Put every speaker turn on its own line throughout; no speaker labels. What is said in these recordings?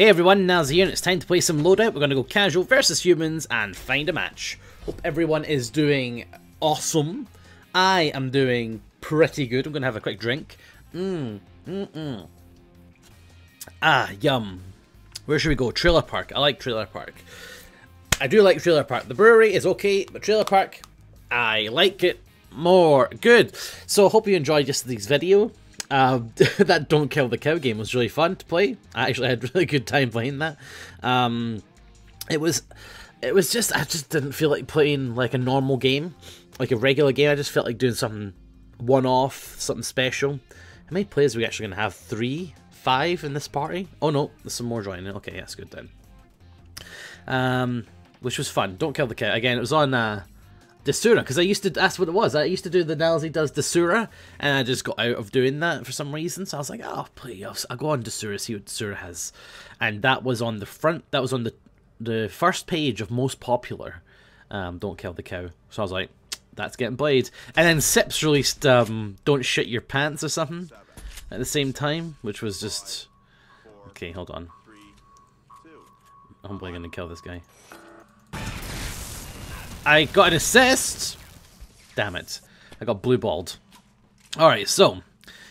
Hey everyone, Naz here and it's time to play some loadout. We're going to go casual versus humans and find a match. Hope everyone is doing awesome. I am doing pretty good. I'm going to have a quick drink. Mmm, mmm, mmm. Ah, yum. Where should we go? Trailer Park. I like Trailer Park. I do like Trailer Park. The brewery is okay, but Trailer Park, I like it more. Good. So hope you enjoyed yesterday's video. Uh, that Don't Kill the Cow game was really fun to play. I actually had a really good time playing that. Um, it was, it was just I just didn't feel like playing like a normal game, like a regular game. I just felt like doing something one-off, something special. How many players are we actually gonna have? Three, five in this party? Oh no, there's some more joining. Okay, that's good then. Um, which was fun. Don't kill the cow again. It was on uh, Desura, because I used to, that's what it was. I used to do the Nilesy does Desura, and I just got out of doing that for some reason. So I was like, oh, please, I'll, I'll go on Desura, see what Desura has. And that was on the front, that was on the the first page of most popular. Um, Don't kill the cow. So I was like, that's getting played. And then Sips released um, Don't Shit Your Pants or something at the same time, which was just. Okay, hold on. I'm probably gonna kill this guy. I got an assist! Damn it. I got blue balled. Alright, so.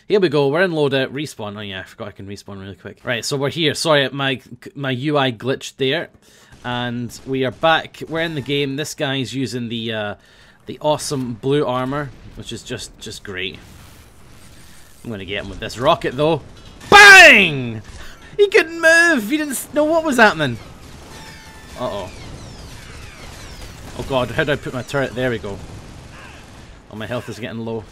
Here we go. We're in loadout. Respawn. Oh yeah, I forgot I can respawn really quick. Right, so we're here. Sorry, my my UI glitched there. And we are back. We're in the game. This guy's using the uh, the awesome blue armor, which is just just great. I'm gonna get him with this rocket though. Bang! He couldn't move. He didn't know what was happening. Uh oh. Oh god, how do I put my turret? There we go. Oh, my health is getting low.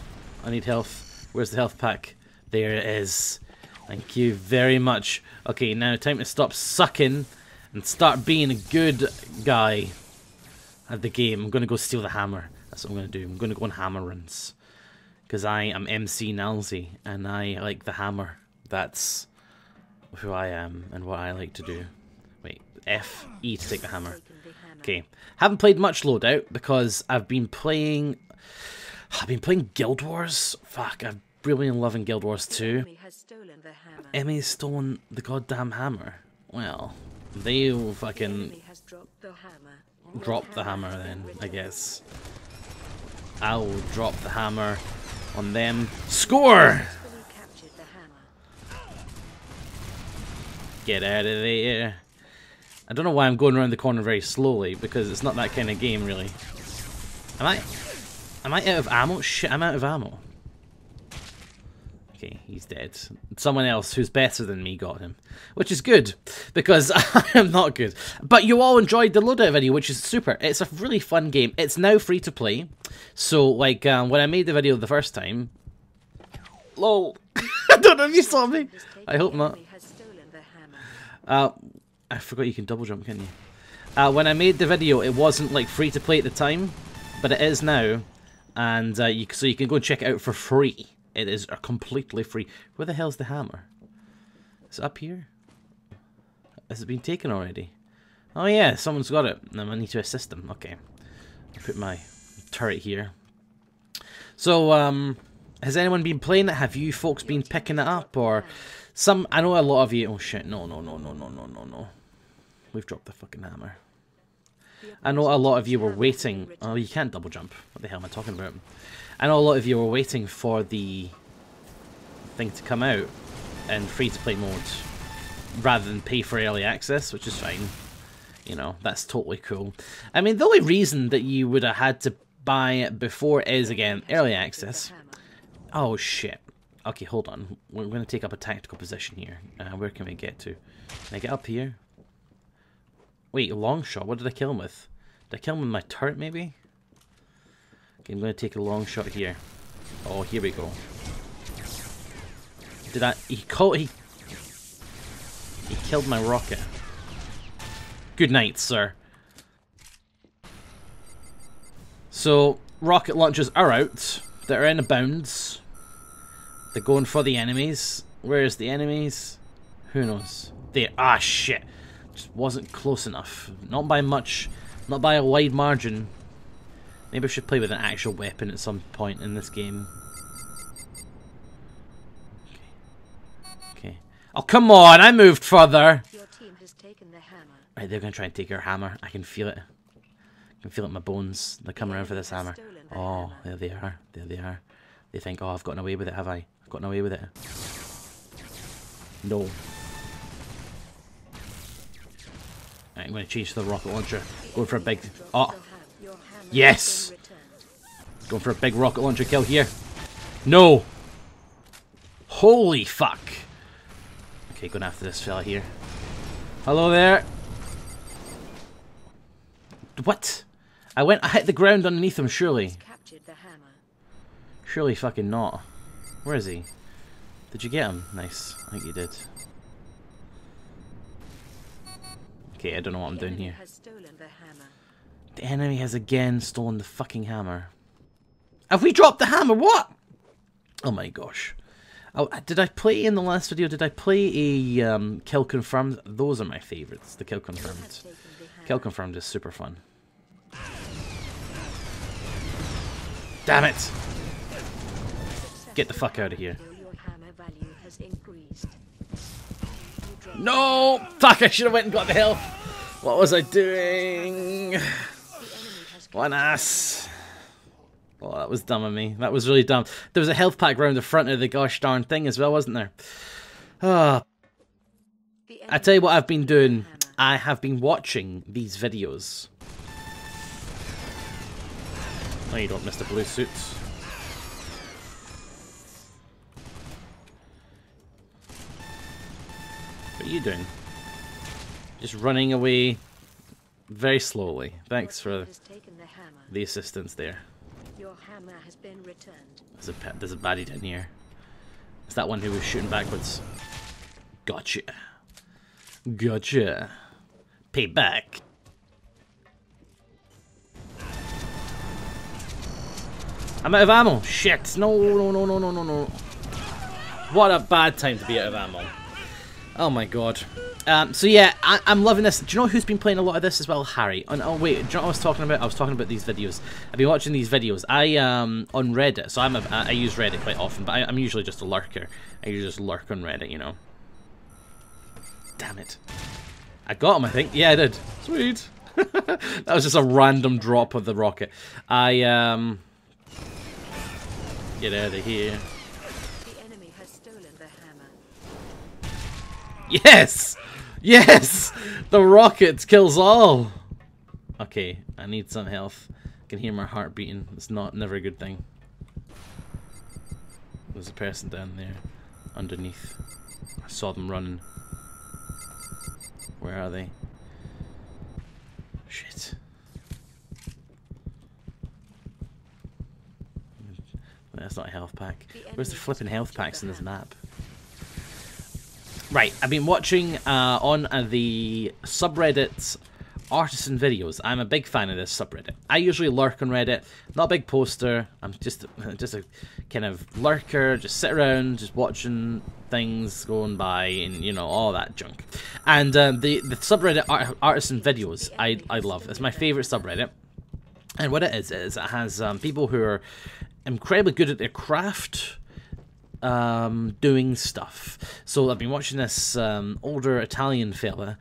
I need health. Where's the health pack? There it is. Thank you very much. Okay, now time to stop sucking and start being a good guy at the game. I'm going to go steal the hammer. That's what I'm going to do. I'm going to go on hammer runs. Because I am MC Nilesy, and I like the hammer. That's who I am and what I like to do. Wait, F, E to take the hammer. Okay, haven't played much loadout because I've been playing. I've been playing Guild Wars. Fuck, I've really been loving Guild Wars 2. Emmy's stolen the goddamn hammer. Well, they'll fucking drop the hammer then, I guess. I'll drop the hammer on them. Score! Get out of there. I don't know why I'm going around the corner very slowly, because it's not that kind of game, really. Am I... Am I out of ammo? Shit, I'm out of ammo. Okay, he's dead. Someone else who's better than me got him. Which is good, because I am not good. But you all enjoyed the loadout video, which is super. It's a really fun game. It's now free to play. So, like, um, when I made the video the first time... Lol. I don't know if you saw me. I hope not. Uh, I forgot you can double jump, can you? Uh, when I made the video, it wasn't like free to play at the time, but it is now, and uh, you, so you can go and check it out for free. It is completely free. Where the hell's the hammer? Is it up here? Has it been taken already? Oh yeah, someone's got it. I need to assist them. Okay, I'll put my turret here. So, um, has anyone been playing it? Have you folks been picking it up, or some? I know a lot of you. Oh shit! No, no, no, no, no, no, no, no. We've dropped the fucking hammer. I know a lot of you were waiting. Oh, you can't double jump. What the hell am I talking about? I know a lot of you were waiting for the thing to come out in free-to-play mode rather than pay for early access, which is fine. You know, that's totally cool. I mean, the only reason that you would have had to buy it before is, again, early access. Oh, shit. Okay, hold on. We're going to take up a tactical position here. Uh, where can we get to? Can I get up here? Wait, long shot. What did I kill him with? Did I kill him with my turret, maybe? Okay, I'm going to take a long shot here. Oh, here we go. Did I... He caught... He... He killed my rocket. Good night, sir. So, rocket launchers are out. They're in the bounds. They're going for the enemies. Where's the enemies? Who knows? There. Ah, shit. Just wasn't close enough. Not by much. Not by a wide margin. Maybe I should play with an actual weapon at some point in this game. Okay. Okay. Oh, come on, I moved further.
Your team has taken the hammer.
Right, they're going to try and take our hammer. I can feel it. I can feel it in my bones. They're coming around for this hammer. Oh, there they are. There they are. They think, oh, I've gotten away with it, have I? I've gotten away with it. No. Right, I'm going to change to the rocket launcher. Going for a big... Oh, Yes! going for a big rocket launcher kill here. No! Holy fuck! Okay, going after this fella here. Hello there! What? I went, I hit the ground underneath him, surely. Surely fucking not. Where is he? Did you get him? Nice. I think you did. Okay, I don't know what I'm doing here.
The
enemy has again stolen the fucking hammer. Have we dropped the hammer? What? Oh my gosh. Oh, did I play in the last video? Did I play a um, kill confirmed? Those are my favourites. The kill confirmed.
taken the hammer.
Kill confirmed is super fun. Damn it! Get the fuck out of here. No! Fuck, I should have went and got the health. What was I doing?
the
One ass. Oh, that was dumb of me. That was really dumb. There was a health pack round the front of the gosh darn thing as well, wasn't there? Ah,
the
I tell you what I've been doing. I have been watching these videos. No, you don't, Mr. Blue Suits. What are you doing? Just running away very slowly. Thanks for
team has taken the
assistance there.
Your hammer has been returned.
There's a there's a baddie down here. It's that one who was shooting backwards. Gotcha. Gotcha. Payback. I'm out of ammo. Shit. No, no, no, no, no, no, no. What a bad time to be out of ammo. Oh my god. Um, so yeah, I, I'm loving this. Do you know who's been playing a lot of this as well? Harry. And, oh wait, do you know what I was talking about? I was talking about these videos. I've been watching these videos. I um on Reddit, so I'm a, I use Reddit quite often, but I, I'm usually just a lurker. I usually just lurk on Reddit, you know. Damn it. I got him, I think. Yeah, I did. Sweet. that was just a random drop of the rocket. I um get out of here.
The enemy has stolen the hammer.
Yes! Yes! The rocket kills all! Okay, I need some health. I can hear my heart beating. It's not never a good thing. There's a person down there. Underneath. I saw them running. Where are they? Shit. That's not a health pack. Where's the flipping health packs in this map? Right, I've been watching uh, on uh, the subreddit artisan videos. I'm a big fan of this subreddit. I usually lurk on Reddit. Not a big poster. I'm just just a kind of lurker. Just sit around, just watching things going by, and you know all that junk. And um, the the subreddit art- artisan videos, I I love. It's my favorite subreddit. And what it is is it has um, people who are incredibly good at their craft um, doing stuff. So I've been watching this um, older Italian fella,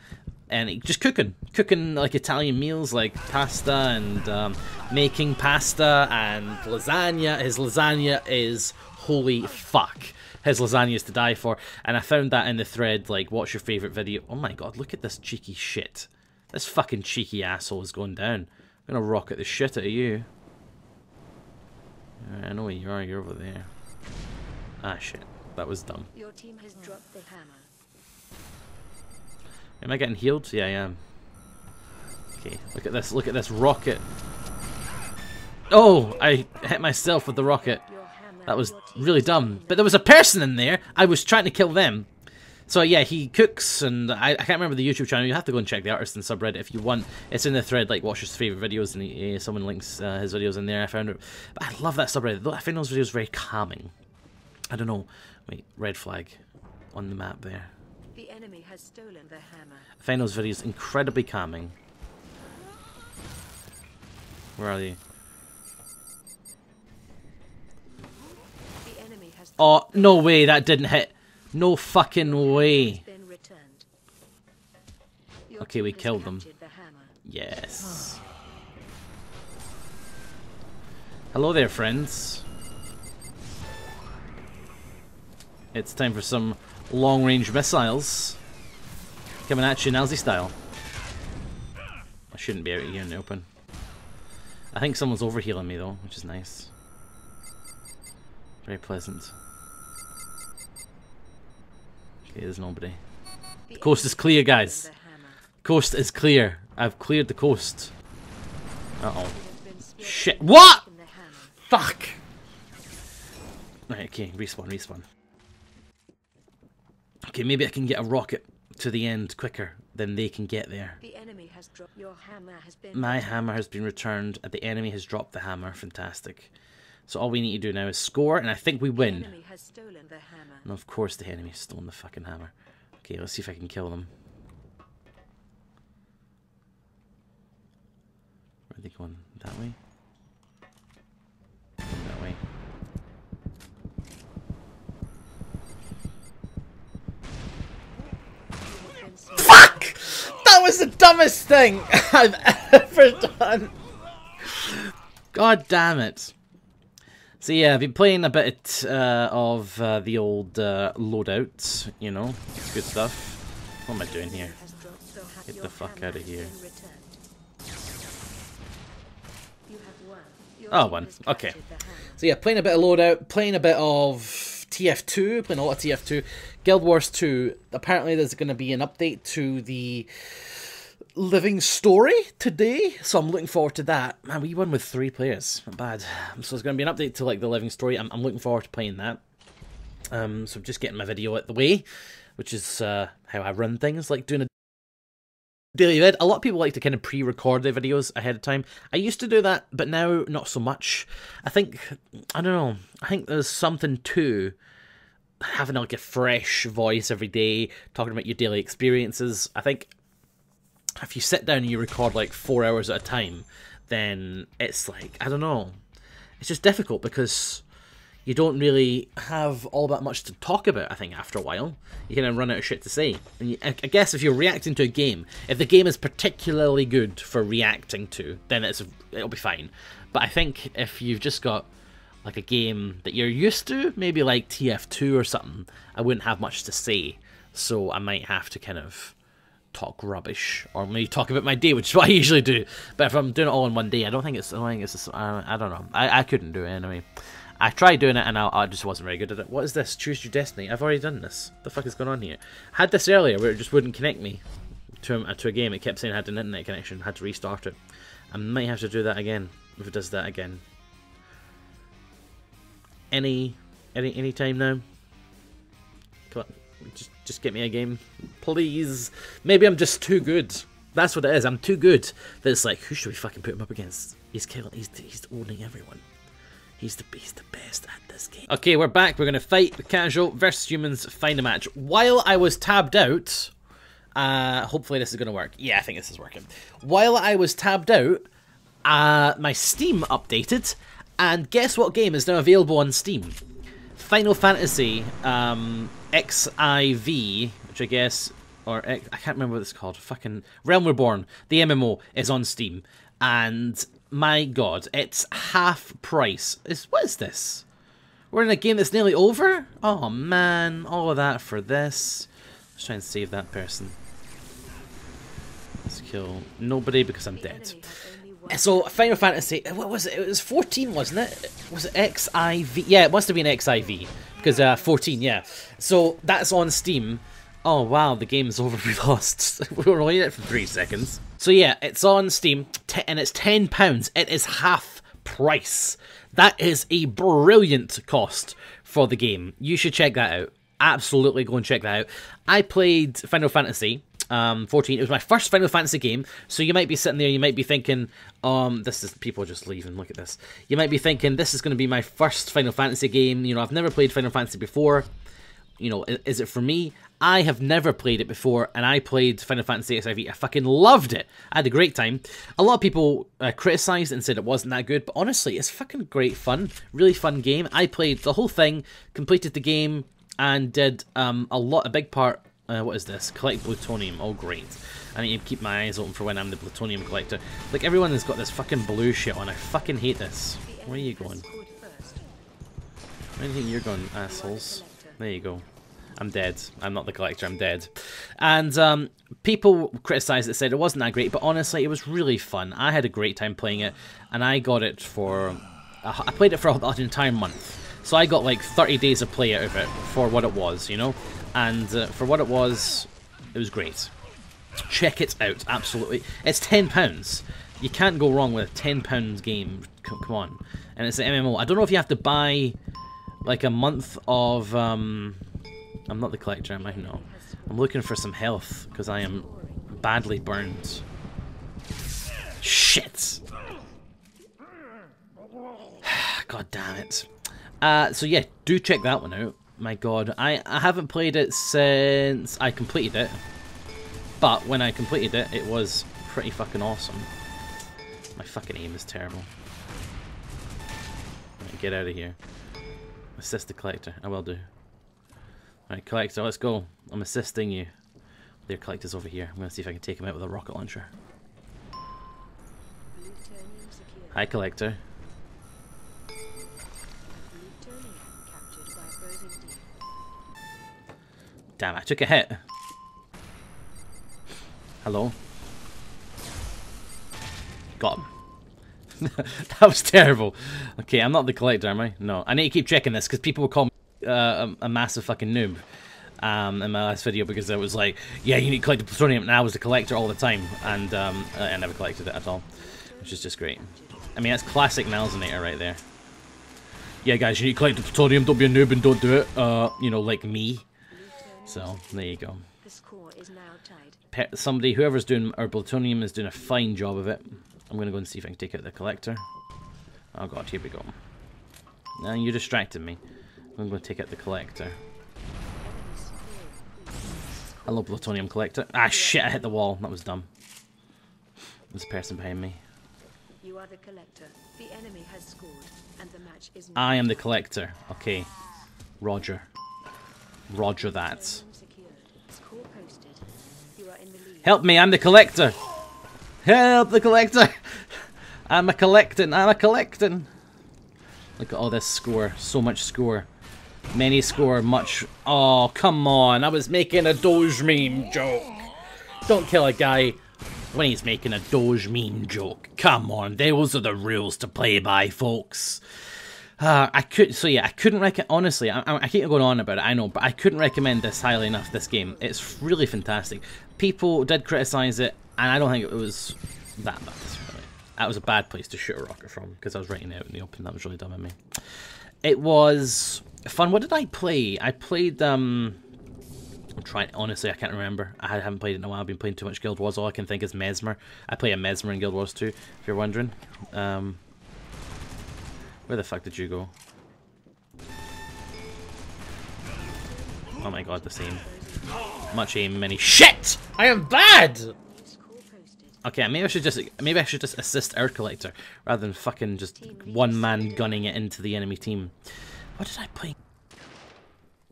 and he, just cooking, cooking like Italian meals, like pasta and um, making pasta and lasagna. His lasagna is holy fuck. His lasagna is to die for, and I found that in the thread. Like, what's your favorite video? Oh my god, look at this cheeky shit. This fucking cheeky asshole is going down. I'm gonna rocket the shit out of you. I know where you are. You're over there. Ah, shit. That was dumb.
Your team has dropped the hammer.
Am I getting healed? Yeah, I am. Okay, look at this. Look at this rocket. Oh, I hit myself with the rocket. That was really dumb. But there was a person in there. I was trying to kill them. So yeah, he cooks, and I, I can't remember the YouTube channel. You have to go and check the artisan subreddit if you want. It's in the thread, like watch his favorite videos, and he, eh, someone links uh, his videos in there. I found it, but I love that subreddit. I find those videos very calming. I don't know. Wait, red flag on the map there.
The enemy has stolen the hammer.
I find those videos incredibly calming. Where are they?
The enemy has
Oh, no way, that didn't hit. No fucking way.
Been returned. Your
Okay, we killed them.
the.
Yes. Hello there, friends. It's time for some long-range missiles. Coming at you Nilesy style. I shouldn't be out here in the open. I think someone's overhealing me though, which is nice. Very pleasant. Okay, there's nobody.
The
coast is clear, guys.
the.
Coast is clear. I've cleared the coast. Uh oh.
You have been speared
Shit. What? Fuck! Right, okay, respawn, respawn. Okay, maybe I can get a rocket to the end quicker than they can get there.
The enemy has dropped. Your hammer has been.
My hammer has been returned, and the enemy has dropped the hammer. Fantastic. So all we need to do now is score, and I think we win.
enemy has stolen the hammer.
And of course the enemy has stolen the fucking hammer. Okay, let's see if I can kill them. Where are they going? That way? That was the dumbest thing I've ever done. God damn it. So yeah, I've been playing a bit uh, of uh, the old uh, loadout, you know, it's good stuff. What am I doing here? Get the fuck out
of
here. Oh,
team
Okay. So yeah, playing a bit of loadout, playing a bit of TF2, playing a lot of TF2. Guild Wars 2, apparently there's going to be an update to the living story today, so I'm looking forward to that. Man, we won with three players, not bad. So there's going to be an update to like the living story. I'm, I'm looking forward to playing that. Um, so I'm just getting my video out the way, which is uh, how I run things, like doing a daily vid. A lot of people like to kind of pre-record their videos ahead of time. I used to do that, but now not so much. I think I don't know. I think there's something to having like a fresh voice every day, talking about your daily experiences. I think if you sit down and you record like four hours at a time, then it's like I don't know. It's just difficult because you don't really have all that much to talk about. I think after a while, you kind of run out of shit to say. And you, I I guess if you're reacting to a game, if the game is particularly good for reacting to, then it's it'll be fine. But I think if you've just got like a game that you're used to, maybe like TF2 or something, I wouldn't have much to say. So I might have to kind of talk rubbish or maybe talk about my day, which is what I usually do. But if I'm doing it all in one day, I don't think it's. I don't think it's. I, I don't know. I, I couldn't do it anyway. I tried doing it and I, I just wasn't very good at it. What is this? Choose your destiny. I've already done this. What the fuck is going on here? I had this earlier where it just wouldn't connect me to a, to a game. It kept saying I had an internet connection. had to restart it. I might have to do that again if it does that again. Any, any, any time now. Come on, just, just get me a game, please. Maybe I'm just too good. That's what it is. I'm too good. That it's like, who should we fucking put him up against? He's killing. He's he's owning everyone. He's the he's the best at this game. Okay, we're back. We're gonna fight the casual versus humans. Find a match. While I was tabbed out, uh, hopefully this is gonna work. Yeah, I think this is working. While I was tabbed out, uh, my Steam updated, and guess what game is now available on Steam? Final Fantasy um, XIV, which I guess, or I can't remember what it's called. Fucking Realm Reborn, the MMO, is on Steam, and my god, it's half price. Is what is this? We're in a game that's nearly over. Oh man, all of that for this. Let's try and save that person. Let's kill nobody because I'm dead. So Final Fantasy, what was it? It was 14, wasn't it? Was it XIV? Yeah, it must have been XIV because uh, 14. Yeah. So that's on Steam. Oh wow, the game's over. We lost. we were only in it for three seconds. So yeah, it's on Steam, and it's ten pounds. It is half price. That is a brilliant cost for the game. You should check that out. Absolutely go and check that out. I played Final Fantasy um 14 it was my first final fantasy game so you might be sitting there you might be thinking um this is people just leaving look at this. You might be thinking this is going to be my first final fantasy game. You know i've never played final fantasy before. You know is it for me? I have never played it before and i played final fantasy xiv i fucking loved it. I had a great time. A lot of people uh, criticized and said it wasn't that good but honestly it's fucking great fun. Really fun game. I played the whole thing completed the game and did um, a lot, a big part. Uh, what is this? Collect plutonium. Oh, great. I need to keep my eyes open for when I'm the plutonium collector. Like, everyone has got this fucking blue shit on. I fucking hate this. Where are you going? Where do you think you're going, assholes? There you go. I'm dead. I'm not the collector, I'm dead. And um, people criticised it, said it wasn't that great, but honestly, it was really fun. I had a great time playing it, and I got it for... I played it for an entire month. So I got like 30 days of play out of it for what it was, you know? And uh, for what it was, it was great. Check it out, absolutely. It's £10. You can't go wrong with a £10 game. Come on. And it's an MMO. I don't know if you have to buy like a month of... Um, I'm not the collector, am I? No. I'm looking for some health, because I am badly burned. Shit! God damn it. Uh, so yeah, do check that one out. My god, I, I haven't played it since I completed it. But when I completed it, it was pretty fucking awesome. My fucking aim is terrible. Right, get out of here. Assist the collector. I will do. Alright, collector, let's go. I'm assisting you. Their collector's over here. I'm to see if I can take him out with a rocket launcher. Hi, collector. Damn, I took a hit. Hello? Got him. that was terrible. Okay, I'm not the collector, am I? No. I need to keep checking this, because people will call me uh, a, massive fucking noob um, in my last video because I was like, yeah, you need to collect the plutonium, and I was a collector all the time, and um, I never collected it at all, which is just great. I mean, that's classic Malzinator right there. Yeah, guys, you need to collect the plutonium, don't be a noob and don't do it, uh, you know, like me. So, there you go. somebody, whoever's doing our plutonium is doing a fine job of it. I'm going to go and see if I can take out the collector. Oh god, here we go. Now you distracted me. I'm going to take out the collector. Hello, plutonium collector. Ah, shit, I hit the wall. That was dumb. There's a person behind me. You are the collector. The enemy has scored, and the match is I am the collector. Okay. Roger. Roger that. Help me, I'm the collector. Help the collector. I'm a collecting, I'm a collecting. Look at all this score. So much score. Many score much... Oh, come on. I was making a Doge meme joke. Don't kill a guy when he's making a Doge meme joke. Come on. Those are the rules to play by, folks. Uh, I could, so yeah, I couldn't recommend, honestly, I, I keep going on about it, I know, but I couldn't recommend this highly enough, this game. It's really fantastic. People did criticize it, and I don't think it was that bad, really. That was a bad place to shoot a rocket from, because I was writing out in the open, that was really dumb of me. It was fun. What did I play? I played, um... I'm trying, honestly, I can't remember. I haven't played it in a while. I've been playing too much Guild Wars. All I can think is Mesmer. I play a Mesmer in Guild Wars 2, if you're wondering. Um, where the fuck did you go? Oh my god, the same. Much aim, many- SHIT! I am bad! Okay, maybe I should just maybe I should just assist our collector rather than fucking just one man gunning it into the enemy team. What did I play?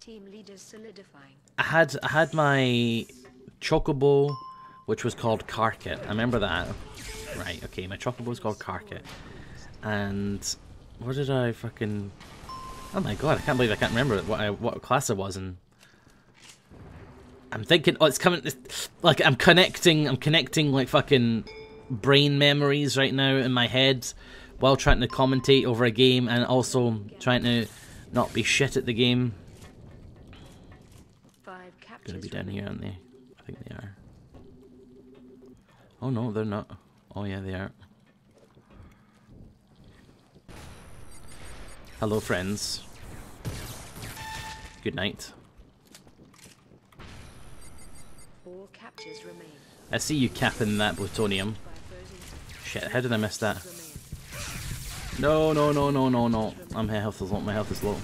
Team leaders solidifying. I had I had my chocobo, which was called Carkit. I remember that. Right. Okay, my chocobo was called Carkit, and what did I fucking? Oh my god! I can't believe I can't remember what I, what class it was in. I'm thinking, oh, it's coming. It's, like I'm connecting. I'm connecting like fucking brain memories right now in my head while trying to commentate over a game and also trying to not be shit at the game. Five Gonna be down here, aren't they? I think they are. Oh no, they're not. Oh yeah, they are. Hello, friends. Good night. I see you capping that plutonium. Shit, how did I miss that? No, no, no, no, no, no. I'm my health is low. My health is low.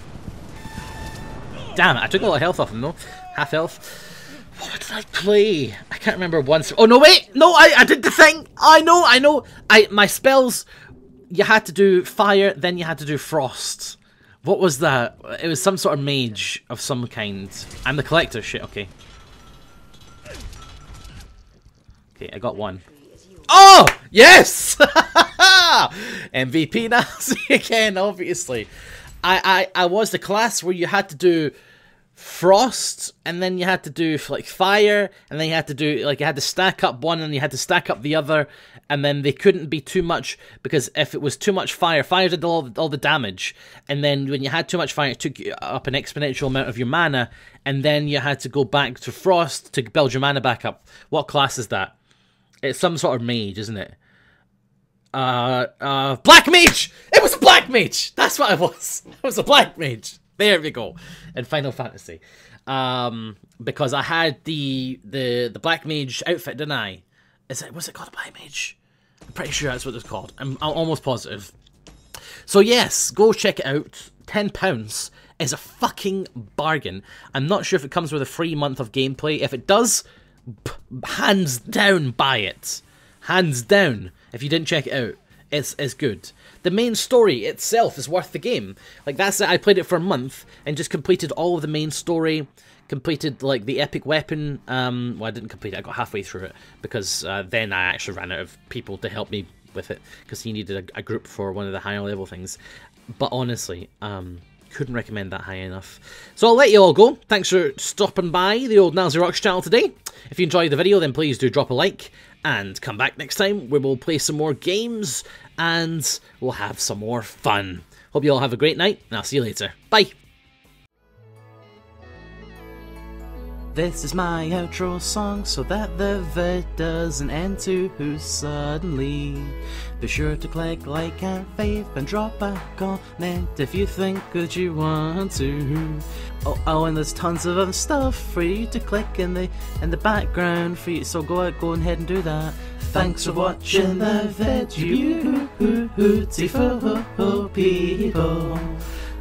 Damn it! I took a lot of health off him though. Half health. What did I play? I can't remember once. Oh no, wait! No, I I did the thing. I know, I know. I my spells. You had to do fire, then you had to do frost. What was that? It was some sort of mage of some kind. I'm the collector. Shit. Okay. Okay, I got one. Oh yes! MVP Nilesy again. Obviously, I, I I was the class where you had to do frost and then you had to do like fire and then you had to do like you had to stack up one and you had to stack up the other and then they couldn't be too much because if it was too much fire fire did all, all the damage. And then when you had too much fire it took up an exponential amount of your mana and then you had to go back to frost to build your mana back up. What class is that? It's some sort of mage isn't it? Uh uh black mage! It was a black mage! That's what it was. It was a black mage. There we go. In Final Fantasy, um, because I had the the the Black Mage outfit, didn't I? Is it was it called? A Black Mage? I'm pretty sure that's what it's called. I'm, I'm almost positive. So yes, go check it out. Ten pounds is a fucking bargain. I'm not sure if it comes with a free month of gameplay. If it does, hands down, buy it. Hands down. If you didn't check it out, it's it's good the main story itself is worth the game. Like that's it. I played it for a month and just completed all of the main story. Completed like the epic weapon. Um, well, I didn't complete it. I got halfway through it because uh, then I actually ran out of people to help me with it because he needed a, a, group for one of the higher level things. But honestly, um, couldn't recommend that high enough. So I'll let you all go. Thanks for stopping by the old Nazi Rocks channel today. If you enjoyed the video, then please do drop a like and come back next time where we'll play some more games and we'll have some more fun. Hope you all have a great night, and I'll see you later. Bye! This is my outro song so that the vid doesn't end too suddenly. Be sure to click like and fave and drop a comment if you think that you want to. Oh, oh, and there's tons of other stuff for you to click in the in the background for you. So go out, go ahead and do that. Thanks for watching the vid, you beautiful people.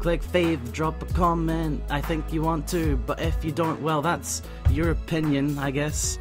click fave, drop a comment. I think you want to, but if you don't, well, that's your opinion, I guess.